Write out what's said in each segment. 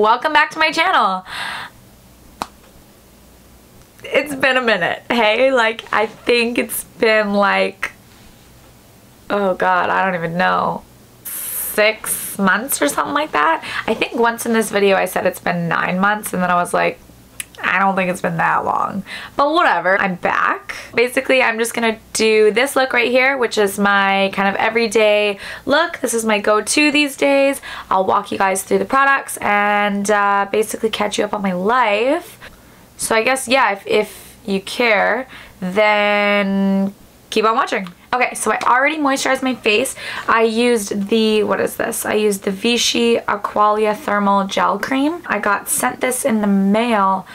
welcome back to my channel. It's been a minute, hey? Like, I think it's been like, oh god, I don't even know, six months or something like that. I think once in this video I said it's been nine months and then I was like, I don't think it's been that long, but whatever. I'm back. Basically, I'm just gonna do this look right here, which is my kind of everyday look. This is my go-to these days. I'll walk you guys through the products and uh, basically catch you up on my life. So I guess, yeah, if, if you care, then keep on watching. Okay, so I already moisturized my face. I used the, what is this? I used the Vichy Aqualia Thermal Gel Cream. I got sent this in the mail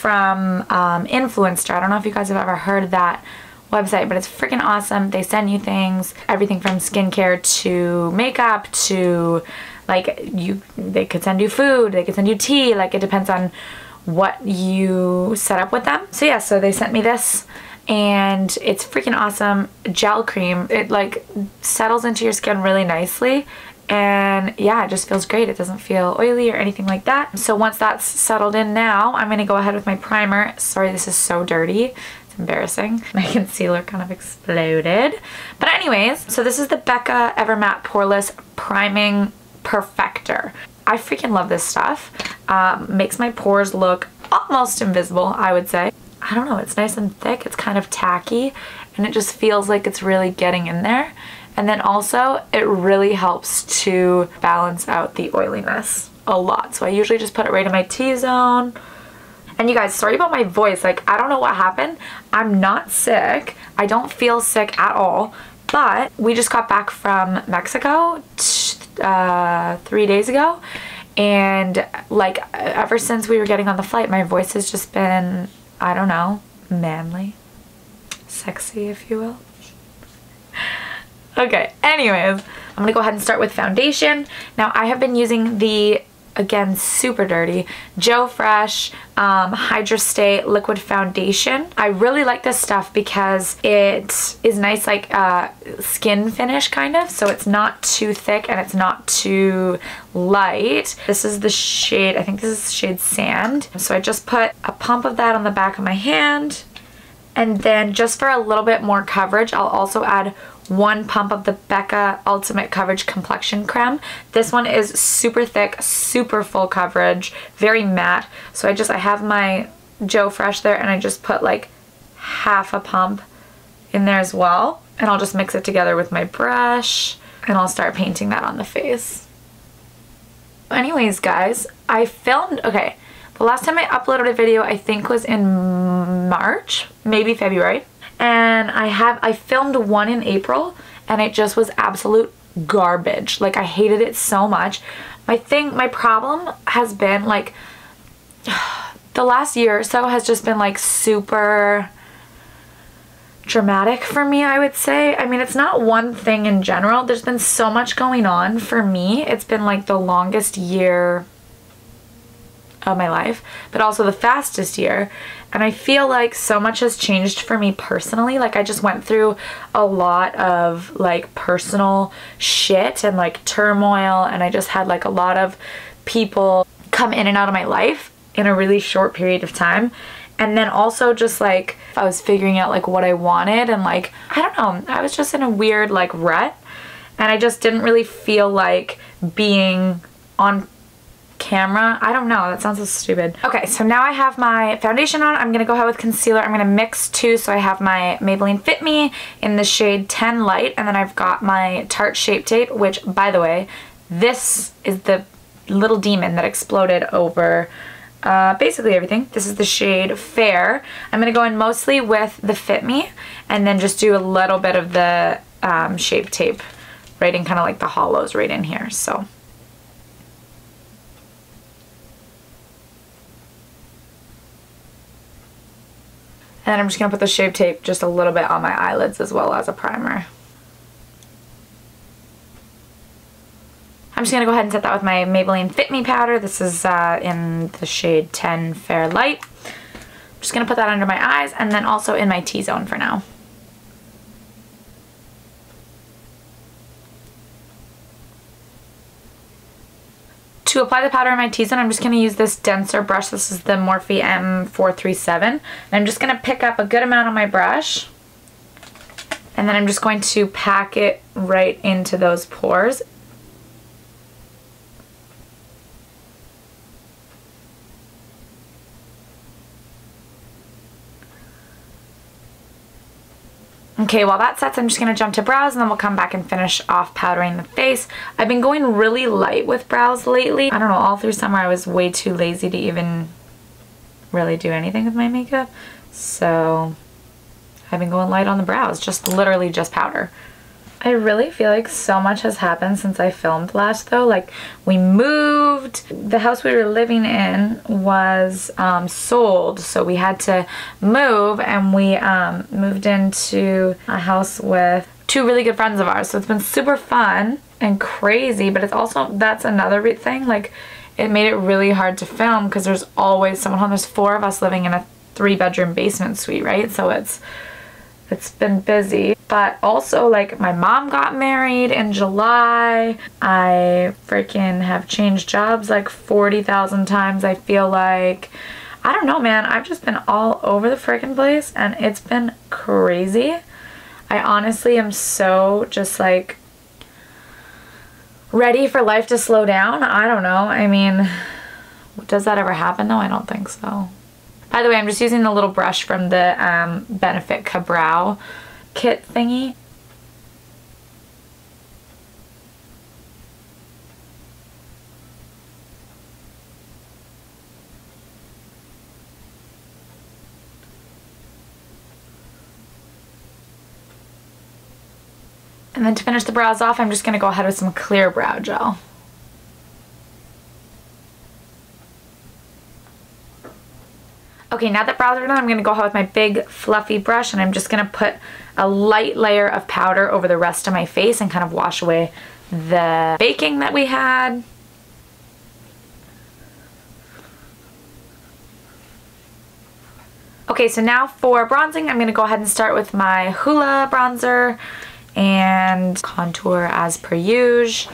from um, Influenster. I don't know if you guys have ever heard of that website, but it's freaking awesome. They send you things, everything from skincare to makeup to like you, they could send you food, they could send you tea, like it depends on what you set up with them. So yeah, so they sent me this and it's freaking awesome gel cream. It like settles into your skin really nicely and yeah, it just feels great. It doesn't feel oily or anything like that. So once that's settled in now, I'm gonna go ahead with my primer. Sorry, this is so dirty. It's embarrassing. My concealer kind of exploded. But anyways, so this is the Becca Evermatte Poreless Priming Perfector. I freaking love this stuff. Um, makes my pores look almost invisible, I would say. I don't know, it's nice and thick. It's kind of tacky and it just feels like it's really getting in there. And then also it really helps to balance out the oiliness a lot. So I usually just put it right in my T-zone. And you guys, sorry about my voice. Like, I don't know what happened. I'm not sick. I don't feel sick at all. But we just got back from Mexico uh, three days ago. And like ever since we were getting on the flight, my voice has just been, I don't know, manly, sexy, if you will. Okay, anyways, I'm gonna go ahead and start with foundation. Now I have been using the, again, super dirty, Joe Fresh um, Hydra Stay Liquid Foundation. I really like this stuff because it is nice like uh, skin finish kind of, so it's not too thick and it's not too light. This is the shade, I think this is shade Sand. So I just put a pump of that on the back of my hand and then just for a little bit more coverage, I'll also add one pump of the Becca Ultimate Coverage Complexion Creme. This one is super thick, super full coverage, very matte. So I just, I have my Joe Fresh there and I just put like half a pump in there as well. And I'll just mix it together with my brush and I'll start painting that on the face. Anyways, guys, I filmed, okay, the last time I uploaded a video I think was in March, maybe February and I have I filmed one in April and it just was absolute garbage. Like I hated it so much. My thing my problem has been like the last year or so has just been like super dramatic for me I would say. I mean it's not one thing in general. There's been so much going on for me. It's been like the longest year of my life, but also the fastest year. And I feel like so much has changed for me personally. Like I just went through a lot of like personal shit and like turmoil and I just had like a lot of people come in and out of my life in a really short period of time. And then also just like I was figuring out like what I wanted and like I don't know, I was just in a weird like rut and I just didn't really feel like being on camera. I don't know. That sounds so stupid. Okay, so now I have my foundation on. I'm going to go ahead with concealer. I'm going to mix two. So I have my Maybelline Fit Me in the shade 10 Light. And then I've got my Tarte Shape Tape, which, by the way, this is the little demon that exploded over uh, basically everything. This is the shade Fair. I'm going to go in mostly with the Fit Me and then just do a little bit of the um, Shape Tape right in kind of like the hollows right in here. So And I'm just going to put the Shape Tape just a little bit on my eyelids as well as a primer. I'm just going to go ahead and set that with my Maybelline Fit Me powder. This is uh, in the shade 10 Fair Light. I'm just going to put that under my eyes and then also in my T-zone for now. To apply the powder in my T-zone, I'm just going to use this denser brush. This is the Morphe M437. And I'm just going to pick up a good amount on my brush. And then I'm just going to pack it right into those pores. Okay, while that sets, I'm just going to jump to brows and then we'll come back and finish off powdering the face. I've been going really light with brows lately. I don't know, all through summer I was way too lazy to even really do anything with my makeup. So I've been going light on the brows, just literally just powder. I really feel like so much has happened since I filmed last though. Like we moved, the house we were living in was um, sold so we had to move and we um, moved into a house with two really good friends of ours. So it's been super fun and crazy but it's also, that's another thing. Like it made it really hard to film because there's always someone home. There's four of us living in a three bedroom basement suite, right? So it's it's been busy. But also, like, my mom got married in July. I freaking have changed jobs like 40,000 times, I feel like. I don't know, man. I've just been all over the freaking place and it's been crazy. I honestly am so just like ready for life to slow down. I don't know. I mean, does that ever happen though? I don't think so. By the way, I'm just using the little brush from the um, Benefit Ka-Brow kit thingy. And then to finish the brows off, I'm just going to go ahead with some clear brow gel. Okay, now that brows are done, I'm going to go ahead with my big fluffy brush and I'm just going to put a light layer of powder over the rest of my face and kind of wash away the baking that we had. Okay, so now for bronzing, I'm going to go ahead and start with my Hoola bronzer and contour as per usual.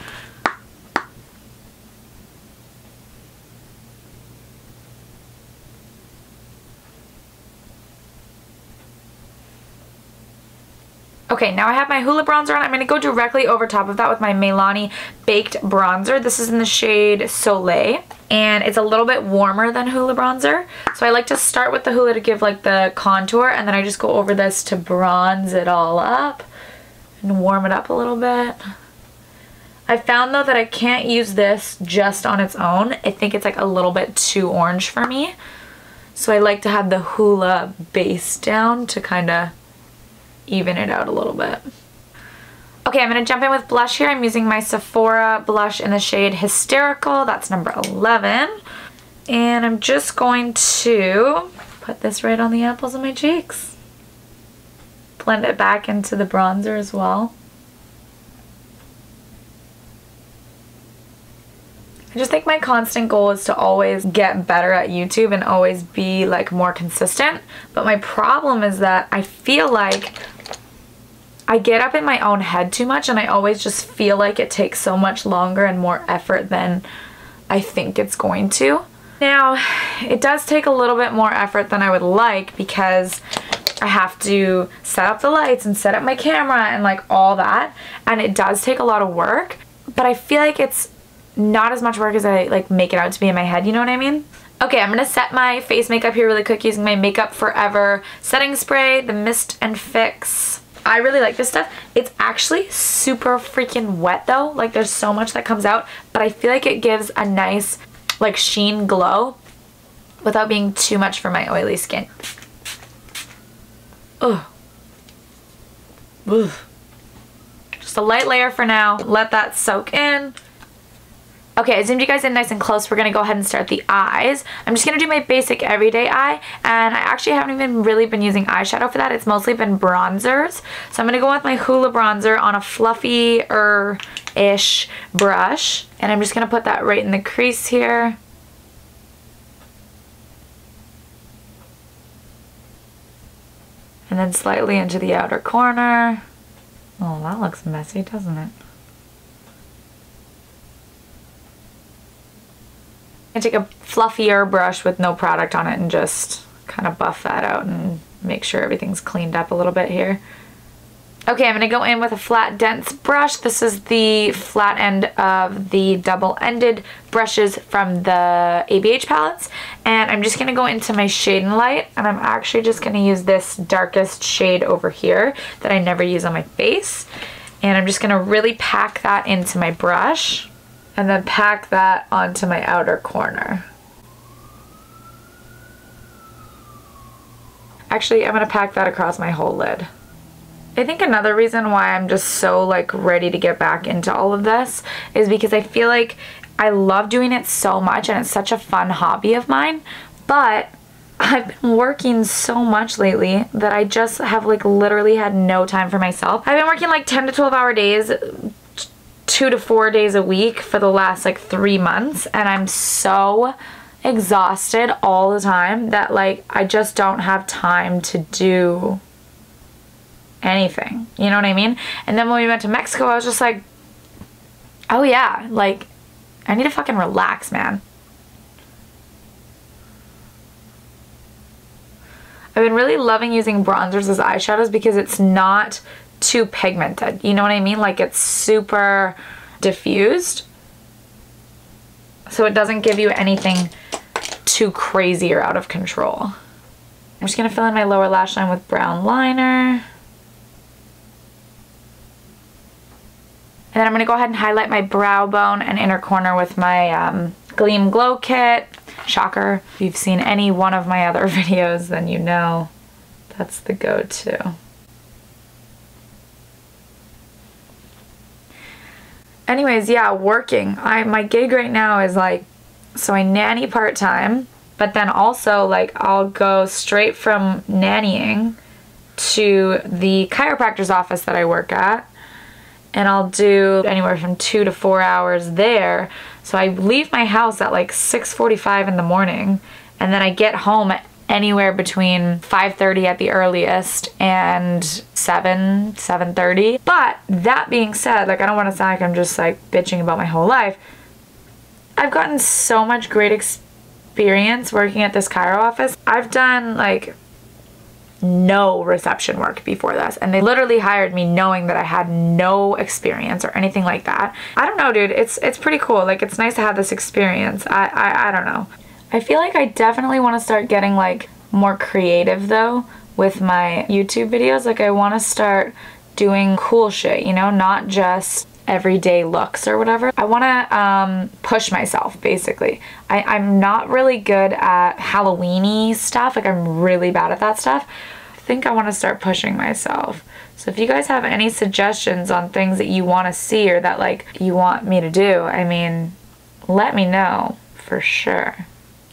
Okay, now I have my Hoola bronzer on. I'm going to go directly over top of that with my Milani Baked Bronzer. This is in the shade Soleil, and it's a little bit warmer than Hoola bronzer. So I like to start with the Hoola to give like the contour, and then I just go over this to bronze it all up and warm it up a little bit. I found though that I can't use this just on its own. I think it's like a little bit too orange for me. So I like to have the Hoola base down to kind of even it out a little bit. Okay, I'm going to jump in with blush here. I'm using my Sephora blush in the shade Hysterical. That's number 11. And I'm just going to put this right on the apples of my cheeks. Blend it back into the bronzer as well. I just think my constant goal is to always get better at YouTube and always be like more consistent. But my problem is that I feel like I get up in my own head too much and I always just feel like it takes so much longer and more effort than I think it's going to. Now, it does take a little bit more effort than I would like because I have to set up the lights and set up my camera and like all that and it does take a lot of work but I feel like it's not as much work as I like make it out to be in my head, you know what I mean? Okay, I'm to set my face makeup here really quick using my Makeup Forever setting spray, the Mist and Fix I really like this stuff. It's actually super freaking wet though. Like there's so much that comes out, but I feel like it gives a nice like sheen glow without being too much for my oily skin. Ugh. Ugh. Just a light layer for now. Let that soak in. Okay, I zoomed you guys in nice and close. We're going to go ahead and start the eyes. I'm just going to do my basic everyday eye. And I actually haven't even really been using eyeshadow for that. It's mostly been bronzers. So I'm going to go with my Hoola bronzer on a fluffy-ish brush. And I'm just going to put that right in the crease here. And then slightly into the outer corner. Oh, that looks messy, doesn't it? Take a fluffier brush with no product on it and just kind of buff that out and make sure everything's cleaned up a little bit here. Okay, I'm going to go in with a flat dense brush. This is the flat end of the double-ended brushes from the ABH palettes. And I'm just going to go into my Shade and Light. And I'm actually just going to use this darkest shade over here that I never use on my face. And I'm just going to really pack that into my brush. And then pack that onto my outer corner. Actually, I'm to pack that across my whole lid. I think another reason why I'm just so like ready to get back into all of this is because I feel like I love doing it so much and it's such a fun hobby of mine, but I've been working so much lately that I just have like literally had no time for myself. I've been working like 10 to 12 hour days, two to four days a week for the last like three months and I'm so exhausted all the time that like I just don't have time to do anything. You know what I mean? And then when we went to Mexico, I was just like, oh yeah, like, I need to fucking relax, man. I've been really loving using bronzers as eyeshadows because it's not too pigmented. You know what I mean? Like it's super diffused. So it doesn't give you anything too crazy or out of control. I'm just going to fill in my lower lash line with brown liner. And then I'm going to go ahead and highlight my brow bone and inner corner with my um, Gleam Glow Kit. Shocker. If you've seen any one of my other videos, then you know that's the go-to. Anyways, yeah, working. I My gig right now is like, so I nanny part-time, but then also like I'll go straight from nannying to the chiropractor's office that I work at and I'll do anywhere from two to four hours there. So I leave my house at like 6.45 in the morning and then I get home anywhere between 5.30 at the earliest and 7, 7.30. But that being said, like I don't want to sound like I'm just like bitching about my whole life. I've gotten so much great experience working at this chiro office. I've done like no reception work before this and they literally hired me knowing that I had no experience or anything like that. I don't know dude, it's it's pretty cool. Like it's nice to have this experience. I, I, I don't know. I feel like I definitely want to start getting like more creative though with my YouTube videos. Like I want to start doing cool shit, you know, not just everyday looks or whatever. I want to um, push myself basically. I, I'm not really good at Halloweeny stuff. Like I'm really bad at that stuff. I think I want to start pushing myself. So if you guys have any suggestions on things that you want to see or that like you want me to do, I mean, let me know for sure.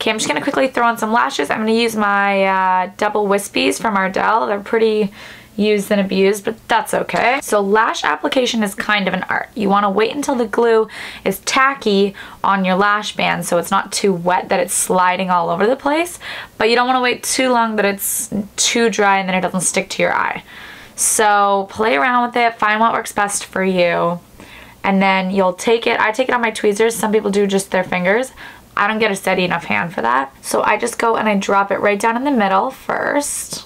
Okay, I'm just going to quickly throw on some lashes. I'm going to use my uh, double wispies from Ardell. They're pretty used and abused, but that's okay. So lash application is kind of an art. You want to wait until the glue is tacky on your lash band so it's not too wet that it's sliding all over the place, but you don't want to wait too long that it's too dry and then it doesn't stick to your eye. So play around with it, find what works best for you, and then you'll take it. I take it on my tweezers. Some people do just their fingers. I don't get a steady enough hand for that. So I just go and I drop it right down in the middle first.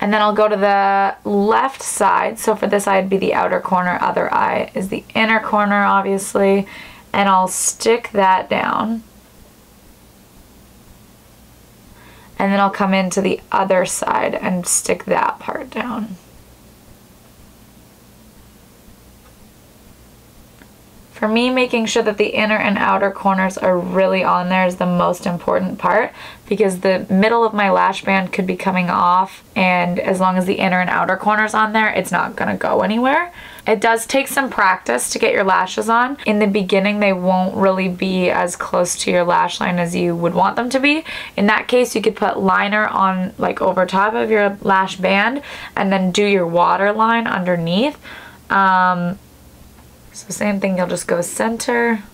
And then I'll go to the left side. So for this eye, it'd be the outer corner. Other eye is the inner corner, obviously. And I'll stick that down. And then I'll come into the other side and stick that part down. For me, making sure that the inner and outer corners are really on there is the most important part because the middle of my lash band could be coming off and as long as the inner and outer corners on there, it's not gonna go anywhere. It does take some practice to get your lashes on. In the beginning, they won't really be as close to your lash line as you would want them to be. In that case, you could put liner on like over top of your lash band and then do your water line underneath. Um, so same thing, you'll just go center.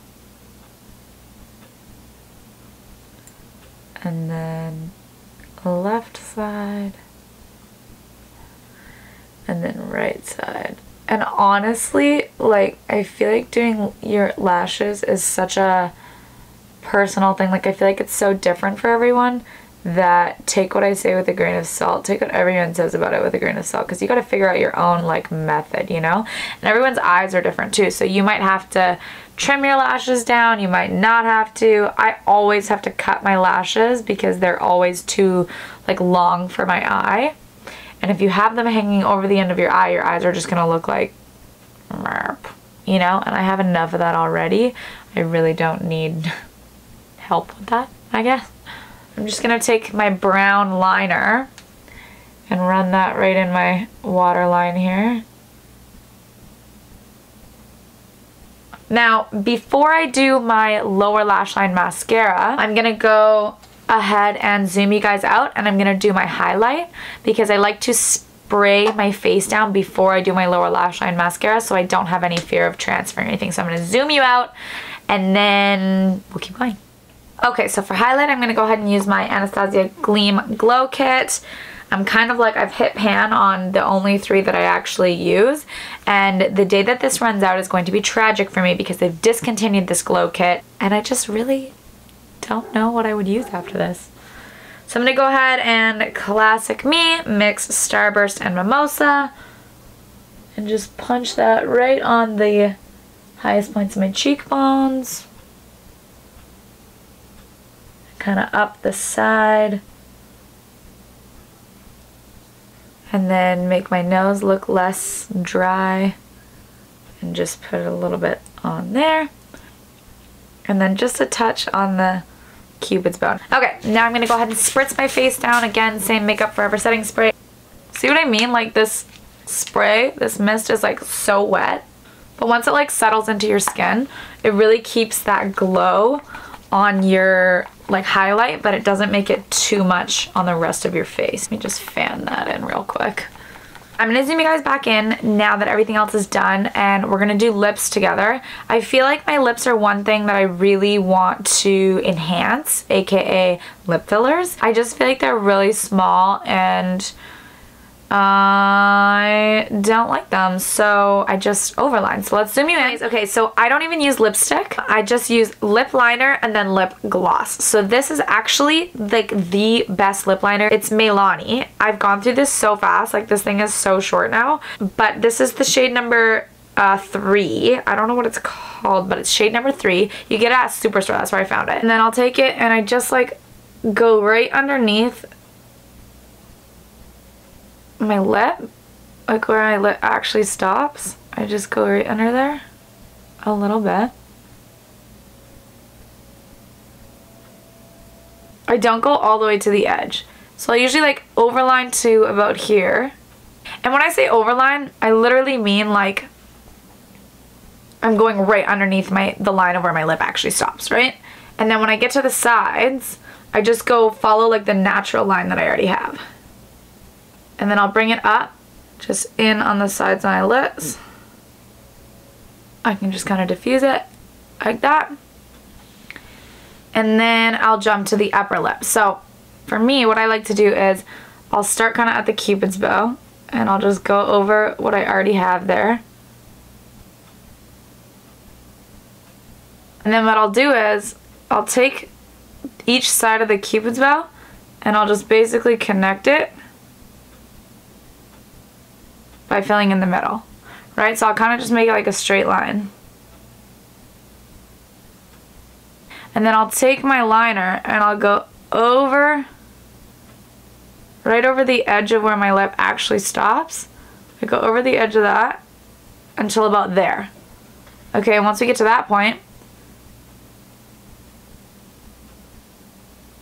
And then left side. And then right side. And honestly, like, I feel like doing your lashes is such a personal thing. Like, I feel like it's so different for everyone that take what I say with a grain of salt. Take what everyone says about it with a grain of salt because you got to figure out your own like method, you know? And everyone's eyes are different too. So you might have to trim your lashes down, you might not have to. I always have to cut my lashes because they're always too like long for my eye. And if you have them hanging over the end of your eye, your eyes are just to look like merp, you know? And I have enough of that already. I really don't need help with that, I guess. I'm just going to take my brown liner and run that right in my waterline here. Now, before I do my lower lash line mascara, I'm to go ahead and zoom you guys out and I'm to do my highlight because I like to spray my face down before I do my lower lash line mascara so I don't have any fear of transferring anything. So I'm to zoom you out and then we'll keep going. Okay, so for highlight, I'm going to go ahead and use my Anastasia Gleam Glow Kit. I'm kind of like I've hit pan on the only three that I actually use and the day that this runs out is going to be tragic for me because they've discontinued this glow kit and I just really don't know what I would use after this. So I'm going to go ahead and Classic Me mix Starburst and Mimosa and just punch that right on the highest points of my cheekbones kind of up the side. And then make my nose look less dry and just put a little bit on there. And then just a touch on the cupid's bow. Okay, now I'm to go ahead and spritz my face down. Again, same Makeup Forever setting spray. See what I mean? Like this spray, this mist is like so wet. But once it like settles into your skin, it really keeps that glow on your like highlight, but it doesn't make it too much on the rest of your face. Let me just fan that in real quick. I'm gonna zoom you guys back in now that everything else is done and we're gonna do lips together. I feel like my lips are one thing that I really want to enhance, aka lip fillers. I just feel like they're really small and I don't like them, so I just overline. So let's zoom you in. Okay, so I don't even use lipstick. I just use lip liner and then lip gloss. So this is actually like the best lip liner. It's Milani. I've gone through this so fast. Like this thing is so short now. But this is the shade number uh, three. I don't know what it's called, but it's shade number three. You get it at Superstore. That's where I found it. And then I'll take it and I just like go right underneath my lip, like where my lip actually stops, I just go right under there a little bit. I don't go all the way to the edge. So I usually like overline to about here. And when I say overline, I literally mean like I'm going right underneath my the line of where my lip actually stops, right? And then when I get to the sides, I just go follow like the natural line that I already have and then I'll bring it up just in on the sides of my lips. I can just kind of diffuse it like that. And then I'll jump to the upper lip. So for me, what I like to do is I'll start kind of at the cupid's bow and I'll just go over what I already have there. And then what I'll do is I'll take each side of the cupid's bow and I'll just basically connect it by filling in the middle, right? So I'll kind of just make it like a straight line. And then I'll take my liner and I'll go over, right over the edge of where my lip actually stops. I go over the edge of that until about there. Okay, once we get to that point,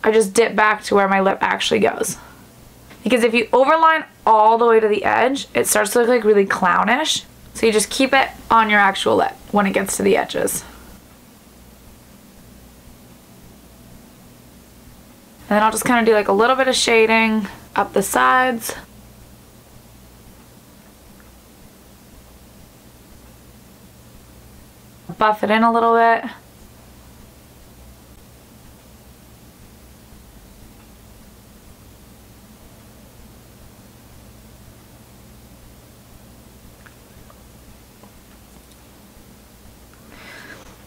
I just dip back to where my lip actually goes. Because if you overline all the way to the edge, it starts to look like really clownish. So you just keep it on your actual lip when it gets to the edges. And then I'll just kind of do like a little bit of shading up the sides. Buff it in a little bit.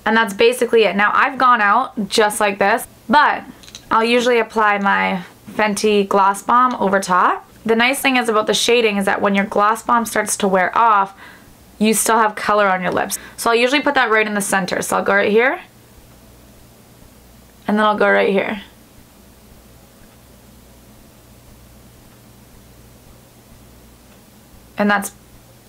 And that's basically it. Now I've gone out just like this, but I'll usually apply my Fenty Gloss Bomb over top. The nice thing is about the shading is that when your Gloss Bomb starts to wear off, you still have color on your lips. So I'll usually put that right in the center. So I'll go right here, and then I'll go right here. And that's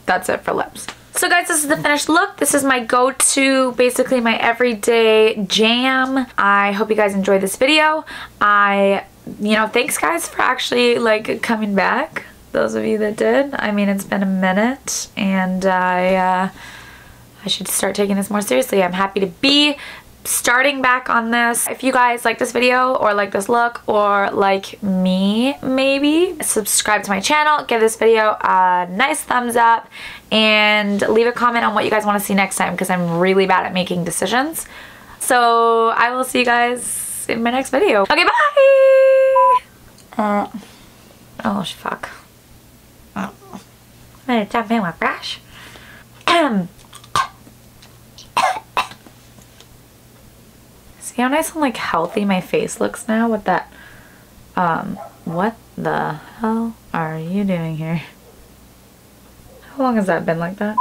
that's it for lips. So guys, this is the finished look. This is my go-to, basically my everyday jam. I hope you guys enjoyed this video. I, you know, thanks guys for actually like coming back. Those of you that did. I mean, it's been a minute and I, uh, I should start taking this more seriously. I'm happy to be starting back on this. If you guys like this video or like this look or like me maybe, subscribe to my channel, give this video a nice thumbs up and leave a comment on what you guys want to see next time because I'm really bad at making decisions. So I will see you guys in my next video. Okay, bye! Uh, oh, fuck. Oh. I'm gonna jump in my brush. See how nice and like healthy my face looks now with that, um, what the hell are you doing here? How long has that been like that?